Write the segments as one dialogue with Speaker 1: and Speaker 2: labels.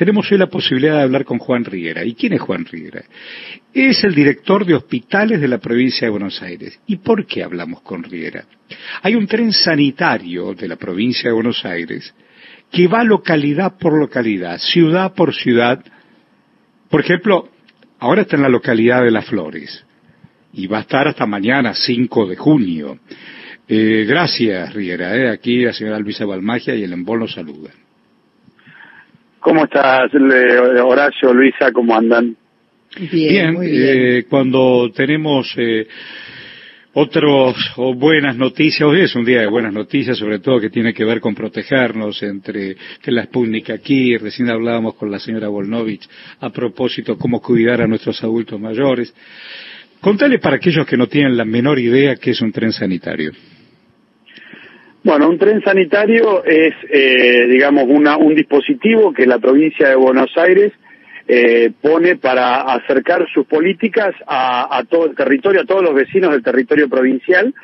Speaker 1: tenemos hoy la posibilidad de hablar con Juan Riera. ¿Y quién es Juan Riera? Es el director de hospitales de la provincia de Buenos Aires. ¿Y por qué hablamos con Riera? Hay un tren sanitario de la provincia de Buenos Aires que va localidad por localidad, ciudad por ciudad. Por ejemplo, ahora está en la localidad de Las Flores y va a estar hasta mañana, 5 de junio. Eh, gracias, Riera. Eh. Aquí la señora Luisa Balmagia y el Embol nos saludan.
Speaker 2: ¿Cómo estás, Horacio, Luisa? ¿Cómo andan?
Speaker 1: Bien, Eh, cuando tenemos eh, otros o buenas noticias, hoy es un día de buenas noticias, sobre todo que tiene que ver con protegernos entre que la Sputnik aquí, recién hablábamos con la señora Volnovich a propósito cómo cuidar a nuestros adultos mayores. Contale para aquellos que no tienen la menor idea qué es un tren sanitario.
Speaker 2: Bueno, un tren sanitario es, eh, digamos, una, un dispositivo que la provincia de Buenos Aires eh, pone para acercar sus políticas a, todo el territorio, a todos los vecinos del territorio provincial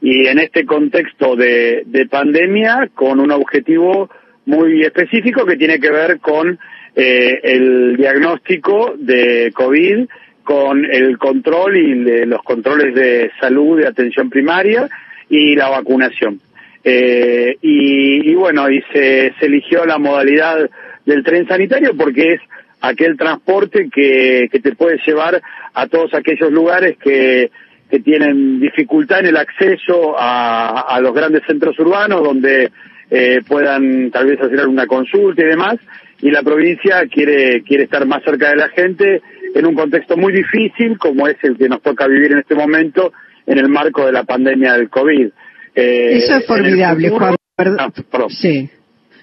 Speaker 2: y en este contexto de, pandemia con un objetivo muy específico que tiene que ver con eh, el diagnóstico de COVID, con el control y los controles de salud, de atención primaria y la vacunación. Eh, y, bueno, y se, se eligió la modalidad del tren sanitario porque es aquel transporte que, que te puede llevar a todos aquellos lugares que, que tienen dificultad en el acceso a, a los grandes centros urbanos donde eh, puedan tal vez hacer alguna consulta y demás y la provincia quiere quiere estar más cerca de la gente en un contexto muy difícil como es el que nos toca vivir en este momento en el marco de la pandemia del COVID.
Speaker 3: Eh, eso es formidable, Juan. Ah, sí.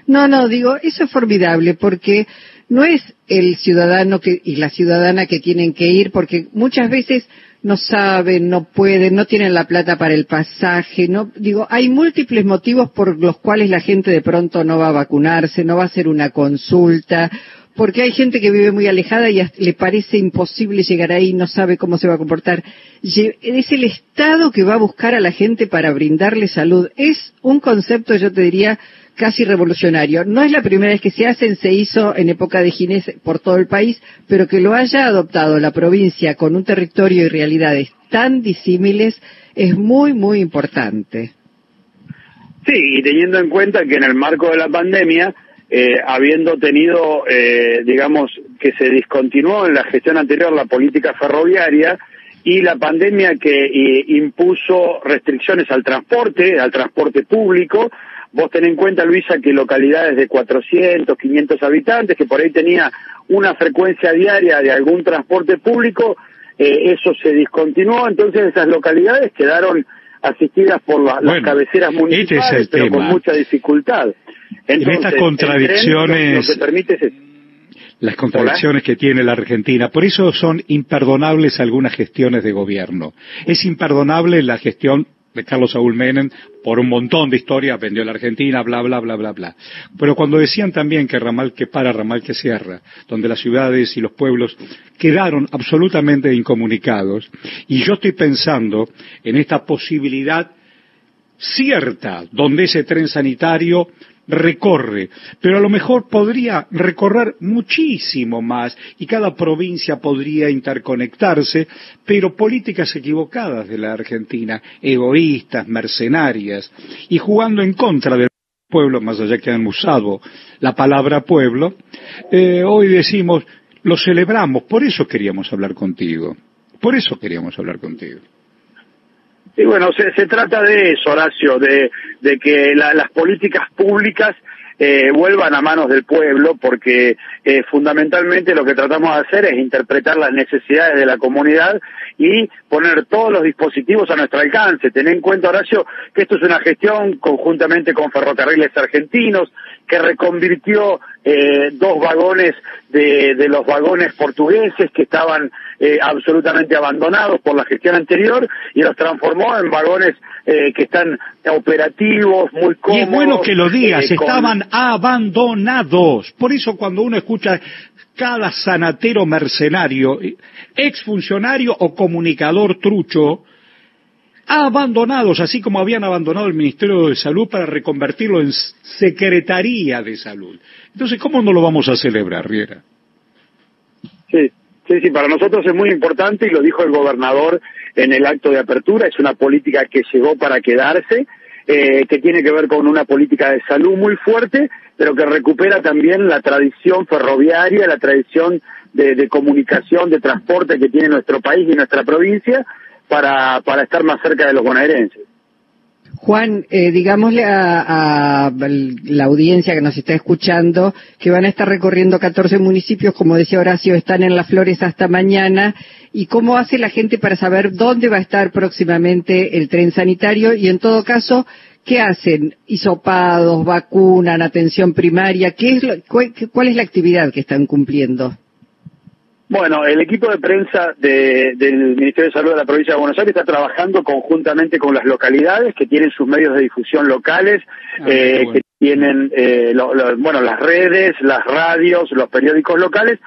Speaker 3: No, no, digo, eso es formidable porque no es el ciudadano que, y la ciudadana que tienen que ir, porque muchas veces no saben, no pueden, no tienen la plata para el pasaje, no, digo, hay múltiples motivos por los cuales la gente de pronto no va a vacunarse, no va a hacer una consulta, porque hay gente que vive muy alejada y le parece imposible llegar ahí, no sabe cómo se va a comportar. Es el Estado que va a buscar a la gente para brindarle salud. Es un concepto, yo te diría, casi revolucionario. No es la primera vez que se hace, se hizo en época de Ginés por todo el país, pero que lo haya adoptado la provincia con un territorio y realidades tan disímiles es muy, muy importante.
Speaker 2: Sí, y teniendo en cuenta que en el marco de la pandemia, eh, habiendo tenido, eh, digamos, que se discontinuó en la gestión anterior la política ferroviaria, y la pandemia que eh, impuso restricciones al transporte, al transporte público, Vos ten en cuenta, Luisa, que localidades de 400, 500 habitantes, que por ahí tenía una frecuencia diaria de algún transporte público, eh, eso se discontinuó, entonces esas localidades quedaron asistidas por las cabeceras este municipales, pero con mucha dificultad.
Speaker 1: Entonces, en estas contradicciones...
Speaker 2: Lo que permite es
Speaker 1: las contradicciones que tiene la Argentina. Por eso son imperdonables algunas gestiones de gobierno. Es imperdonable la gestión de Carlos Saúl Menem por un montón de historias, vendió la Argentina, bla, bla, bla, bla, bla. Pero cuando decían también que ramal que para, ramal que cierra, donde las ciudades y los pueblos quedaron absolutamente incomunicados, y yo estoy pensando en esta posibilidad cierta, donde ese tren sanitario recorre, pero a lo mejor podría recorrer muchísimo más y cada provincia podría interconectarse, pero políticas equivocadas de la Argentina, egoístas, mercenarias y jugando en contra del pueblo, más allá que han usado la palabra pueblo, eh, hoy decimos, lo celebramos, por eso queríamos hablar contigo, por eso queríamos hablar contigo.
Speaker 2: Y bueno, se, se trata de eso, Horacio, de, de que las políticas públicas eh, vuelvan a manos del pueblo, porque eh, fundamentalmente lo que tratamos de hacer es interpretar las necesidades de la comunidad y poner todos los dispositivos a nuestro alcance. Ten en cuenta, Horacio, que esto es una gestión conjuntamente con ferrocarriles argentinos, que reconvirtió eh, dos vagones de, de, los vagones portugueses que estaban eh, absolutamente abandonados por la gestión anterior y los transformó en vagones eh, que están operativos, muy cómodos.
Speaker 1: Y es bueno que lo digas, estaban abandonados. Por eso cuando uno escucha cada sanatero mercenario, exfuncionario o comunicador trucho, abandonados, así como habían abandonado el Ministerio de Salud para reconvertirlo en Secretaría de Salud. Entonces, ¿cómo no lo vamos a celebrar, Riera?
Speaker 2: Sí, sí, sí, para nosotros es muy importante y lo dijo el gobernador en el acto de apertura, es una política que llegó para quedarse, eh, que tiene que ver con una política de salud muy fuerte, pero que recupera también la tradición ferroviaria, la tradición de, comunicación, de transporte que tiene nuestro país y nuestra provincia para, para estar más cerca de los bonaerenses.
Speaker 3: Juan, eh, digámosle a, la audiencia que nos está escuchando que van a estar recorriendo 14 municipios, como decía Horacio, están en las flores hasta mañana, y cómo hace la gente para saber dónde va a estar próximamente el tren sanitario y en todo caso, ¿qué hacen? ¿Hisopados, vacunan, atención primaria? ¿Qué es ¿Cuál es la actividad que están cumpliendo?
Speaker 2: Bueno, el equipo de prensa del Ministerio de Salud de la provincia de Buenos Aires está trabajando conjuntamente con las localidades que tienen sus medios de difusión locales, ah, eh, que tienen, eh, bueno, las redes, las radios, los periódicos locales,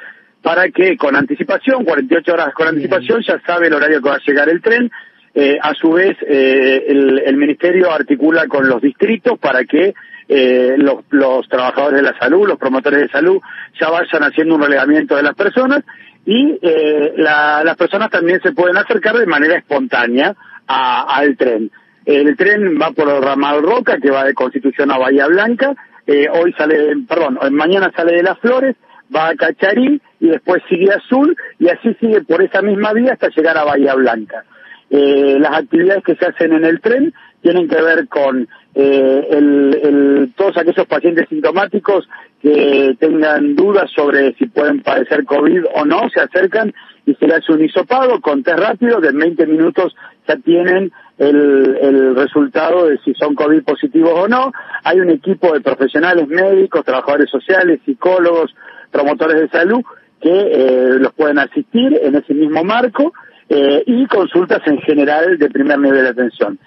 Speaker 2: para que con anticipación, 48 horas con anticipación, ya sabe el horario que va a llegar el tren. Eh, a su vez, el, el, Ministerio articula con los distritos para que los, los trabajadores de la salud, los promotores de salud, ya vayan haciendo un relevamiento de las personas y eh, las personas también se pueden acercar de manera espontánea al tren. El tren va por el ramal Roca, que va de Constitución a Bahía Blanca, eh, hoy sale, perdón, mañana sale de Las Flores, va a Cacharí y después sigue a Azul y así sigue por esa misma vía hasta llegar a Bahía Blanca. Eh, las actividades que se hacen en el tren tienen que ver con eh, el, todos aquellos pacientes sintomáticos que tengan dudas sobre si pueden padecer COVID o no, se acercan y se les hace un hisopado con test rápido, que en 20 minutos ya tienen el, el resultado de si son COVID positivos o no. Hay un equipo de profesionales médicos, trabajadores sociales, psicólogos, promotores de salud que eh, los pueden asistir en ese mismo marco eh, y consultas en general de primer nivel de atención.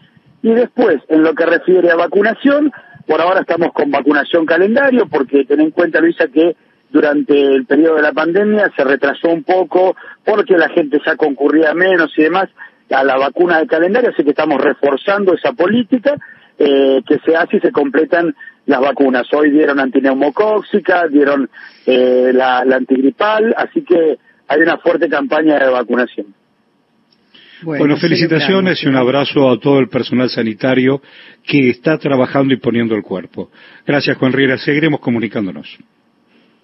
Speaker 2: Y después, en lo que refiere a vacunación, por ahora estamos con vacunación calendario, porque ten en cuenta, Luisa, que durante el periodo de la pandemia se retrasó un poco porque la gente ya concurría menos y demás a la vacuna de calendario, así que estamos reforzando esa política eh, que se hace y se completan las vacunas. Hoy dieron antineumocóxica, dieron eh, la antigripal, así que hay una fuerte campaña de vacunación.
Speaker 1: Bueno, felicitaciones y un abrazo a todo el personal sanitario que está trabajando y poniendo el cuerpo. Gracias, Juan Riera. Seguiremos comunicándonos.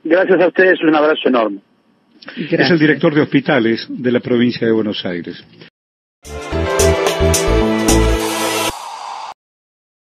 Speaker 2: Gracias a ustedes, un abrazo enorme.
Speaker 1: Es el director de hospitales de la provincia de Buenos Aires.